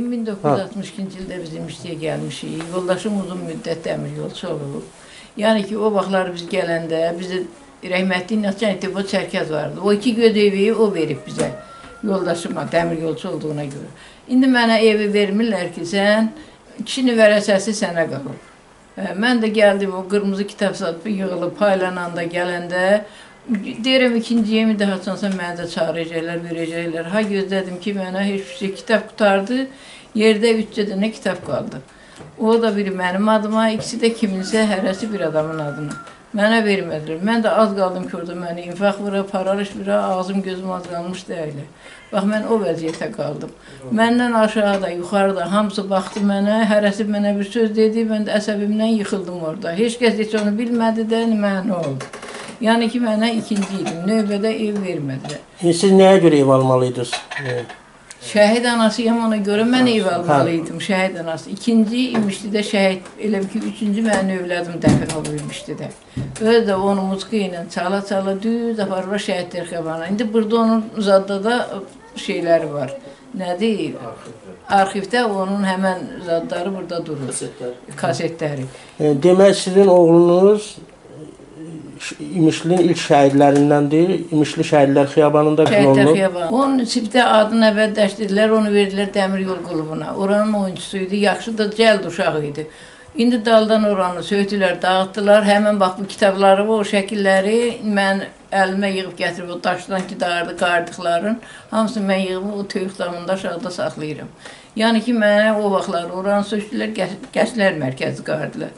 1962-ci ildə biz İmişliyə gəlmişik. Yoldaşım uzun müddət dəmir yolçu olub. Yəni ki, o vaxtlar biz gələndə bizə rəhmətli Naçan İttibo Çərkəz vardı. O iki göz evi o verib bizə. Yoldaşıma dəmir yolçu olduğuna görə. İndi mənə evi vermirlər ki, sən kişinin vərəsəsi sənə qalıb. Hə, Mən də gəldim o qırmızı kitab satıb yığılıb paylananda gələndə deyirəm ikinci yemi də haçansa mənə də çağıracaqlar, verəcəklər. Ha gözlədim ki, mənə heç bir şey kitab qutardı. Yerdə üçcə dənə kitab qaldı. O da biri mənim adıma, ikisi də kiminsə hərəsi bir adamın adına. Mənə vermədilər. Mən də az qaldım ki, orada məni infaq vura, paralış vura, ağzım gözüm az qalmış deyil. Bax, mən o vəziyyətə qaldım. Məndən aşağıda, yuxarıda hamısı baxdı mənə, hərəsi mənə bir söz dedi, mən də əsəbimdən yıxıldım orada. Heç kəs heç onu bilmədi də, mənə nə oldu? Yəni ki, mənə ikinci idim, növbədə ev vermədilər. İndi siz nəyə görə ev almalıydınız? E, Şəhid anasıyam ona görə mən ev almalı idim, şəhid anası. İkinci imişlidə şəhid, elə ki, üçüncü mənim övladım dəfn olub imişlidə. Özü də onu muska ilə çala-çala düz aparırlar şəhidlər xəbana. İndi burada onun zadda da şeyləri var. Nədir? Arxivdə onun həmən zadları burada durur. Kasetləri. e, demək sizin oğlunuz e, İmişlinin ilk şəhidlərindəndir. İmişli şəhidlər xiyabanında Şəhidlər qılınıb. xiyabanı. Onun sibdə adını əvvəlləşdirdilər, onu verdilər Dəmir Yol klubuna. Oranın oyunçusu idi, yaxşı da cəld uşaq idi. İndi daldan oranı söydülər, dağıtdılar. Həmin bax bu kitabları, o şəkilləri mən əlimə yığıb gətirib o daşdan ki, dağardı qardıqların hamısını mən yığıb o toyuq damında aşağıda saxlayıram. Yəni ki, mənə o vaxtlar oranı sökdülər, gəs- gəslər mərkəzi qardılar.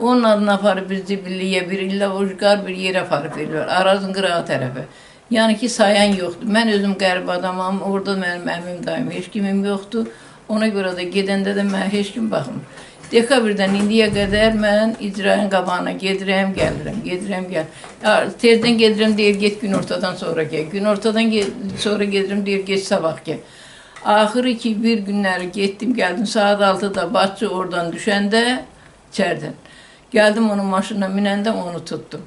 Onun adını aparıb bir zibilliyə, bir illə qar bir yerə aparıb verirlər, Arazın qırağı tərəfə. Yəni ki, sayan yoxdur. Mən özüm qərib adamam, orada mənim əmim daim heç kimim yoxdur. Ona görə də gedəndə də mənə heç kim baxmır. Dekabrdən indiyə qədər mən icrayın qabağına gedirəm, gəlirəm, gedirəm, gəl. Ya, tezdən gedirəm deyir get gün ortadan sonra gəl. Gün ortadan ge sonra gedirəm deyir get sabah gəl. Axırı ki bir günləri getdim, gəldim saat 6-da Bakı oradan düşəndə içərdən. Gəldim onun maşınına minəndə onu tutdum.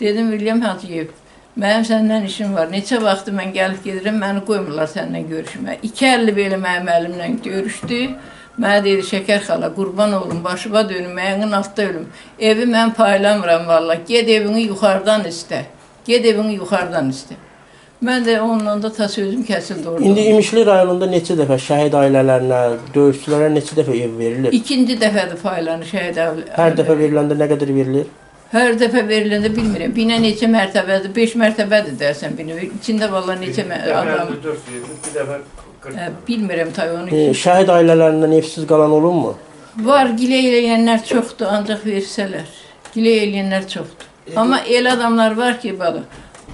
Dedim William Hacıyev, mənim səndən işim var. Neçə vaxtı mən gəlib gedirəm, məni qoymurlar səninlə görüşmə. 2.50 belə mənim əlimlə görüşdü. Mənə dedi Şəkər xala, qurban olum, başıma dönüm, ayağın altda ölüm. Evi mən paylamıram vallahi. Ged evini yuxarıdan istə. Ged evini yuxarıdan istə. Mən də onunla da ta sözüm kəsildi orada. İndi İmişli rayonunda neçə dəfə şəhid ailələrinə, döyüşçülərə neçə dəfə ev verilir? İkinci dəfədir paylanı şəhid evli. Hər dəfə veriləndə nə qədər verilir? Hər dəfə veriləndə bilmirəm. Bina neçə mərtəbədir? 5 mərtəbədir deyəsən bina. İçində vallahi neçə adam. Bir dəfə Hə, bilmirəm tay onu. E, şəhid ailələrindən evsiz qalan olunmu? Var, gilə eləyənlər çoxdur, ancaq versələr. Gilə eləyənlər çoxdur. Amma el adamlar var ki, bala,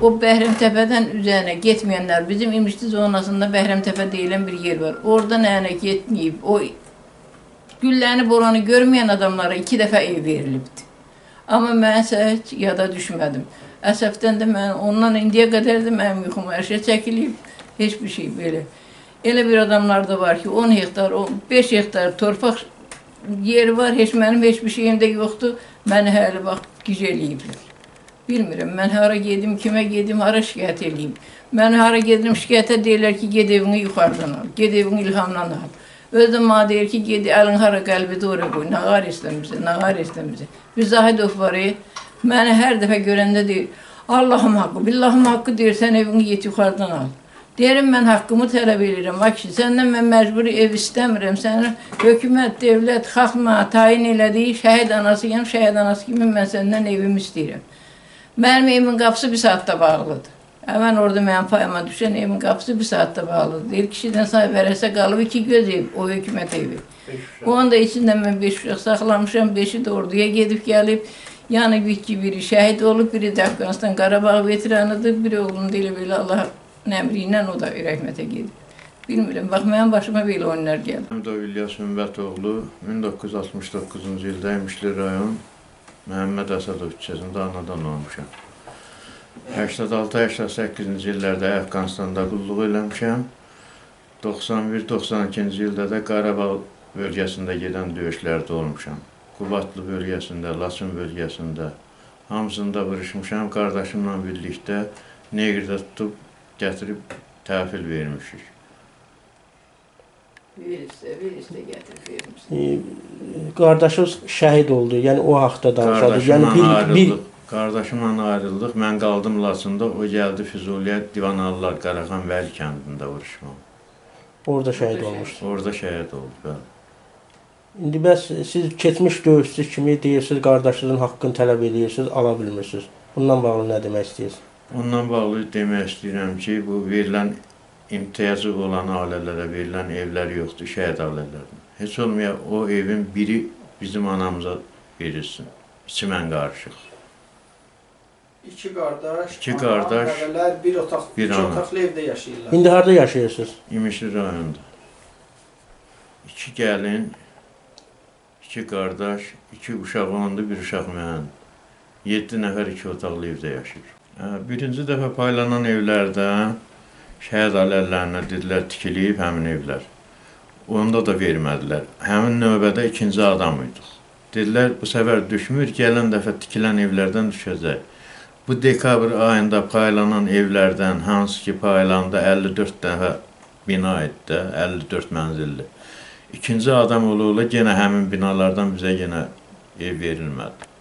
o Bəhrəmtəpədən üzərinə getməyənlər, bizim İmişli zonasında Bəhrəmtəpə deyilən bir yer var. Orada nənə getməyib, o gülləni, boranı görməyən adamlara iki dəfə ev verilibdi. Amma mənsə heç yada düşmədim. Əsəfdən də mən ondan indiyə qədər də mənim yuxum hər şey çəkilib, heç bir şey belə. Elə bir adamlar da var ki, 10 hektar, 5 hektar torpaq yeri var, heç mənim heç bir şeyim də yoxdur. Məni hələ vaxt gic eləyiblər. Bilmirəm, mən hara gedim, kimə gedim, hara şikayət eləyim. Mən hara gedirəm, şikayətə deyirlər ki, ged evini yuxarıdan al, ged evini ilhamdan al. Özü də mənə deyir ki, ged əlin hara qəlbi də ora qoy, nağar istəmirsə, nağar istəmirsə. Bir Zahidov var, e, məni hər dəfə görəndə deyir, Allahım haqqı, billahım haqqı deyir, sən evini get yuxarıdan al. Deyirəm mən haqqımı tələb edirəm. Ay kişi, səndən mən məcburi ev istəmirəm. Səni hökumət, dövlət, xalq mənə tayin elədiyi şəhid anasıyam, şəhid anası kimi mən səndən evimi istəyirəm. Mənim evimin qapısı bir saatda bağlıdır. Həmən orada mənim payıma düşən evin qapısı bir saatda bağlıdır. Deyir kişidən sağ verəsə qalıb iki göz ev, o hökumət evi. Onun da içində mən beş uşaq saxlamışam, beşi də orduya gedib gəlib. Yəni bir ki, biri şəhid olub, biri də Afqanistan Qarabağ veteranıdır, biri oğlum deyil belə Allah nəmri ilə o da rəhmətə gedib. Bilmirəm, bax mənim başıma belə oyunlar gəldi. Həmdə İlyas Ümbətoğlu 1969-cu ildə İmişli rayon Məhəmməd Əsədov küçəsində anadan olmuşam. 86-88-ci illərdə Əfqanistanda qulluq eləmişəm. 91-92-ci ildə də Qarabağ bölgəsində gedən döyüşlərdə olmuşam. Qubatlı bölgəsində, Laçın bölgəsində hamısında vuruşmuşam. Qardaşımla birlikdə Neqrdə tutub gətirib təhvil vermişik. Verirsə, verirsə gətirib vermişsin. E, qardaşınız şəhid oldu. Yəni o haqqda danışardıq. Yəni bir, bir. Qardaşımla ayrıldıq. Mən qaldım Laçında. O gəldi Füzuliyə Divanallar Qaraxan Vəli kəndində vuruşma. orada şəhid olmuşdu. Orada şəhid oldu. Bəli. İndi bəs siz keçmiş döyüşçü kimi deyirsiniz, qardaşınızın haqqını tələb edirsiniz, ala bilmirsiniz. Bundan bağlı nə demək istəyirsiniz? Ondan bağlı demək istəyirəm ki, bu verilən imtiyazı olan ailələrə verilən evlər yoxdur, şəhid ailələrinin. Heç olmaya o evin biri bizim anamıza verilsin. İçimən qarışıq. İki qardaş, İki qardaş, nəvələr bir otaq, bir iki ana. otaqlı evdə yaşayırlar. İndi harda yaşayırsınız? İmişli rayonunda. İki gəlin, iki qardaş, iki uşaq onundur, bir uşaq mənim. 7 nəfər iki otaqlı evdə yaşayır. Hə, Birinci dəfə paylanan evlərdə şəhid ailələrinə dedilər tikilib həmin evlər. Onda da vermədilər. Həmin növbədə ikinci adam idik. Dedilər bu səfər düşmür, gələn dəfə tikilən evlərdən düşəcək. Bu dekabr ayında paylanan evlərdən hansı ki paylandı 54 dəfə bina idi, 54 mənzilli. İkinci adam ola-ola yenə həmin binalardan bizə yenə ev verilmədi.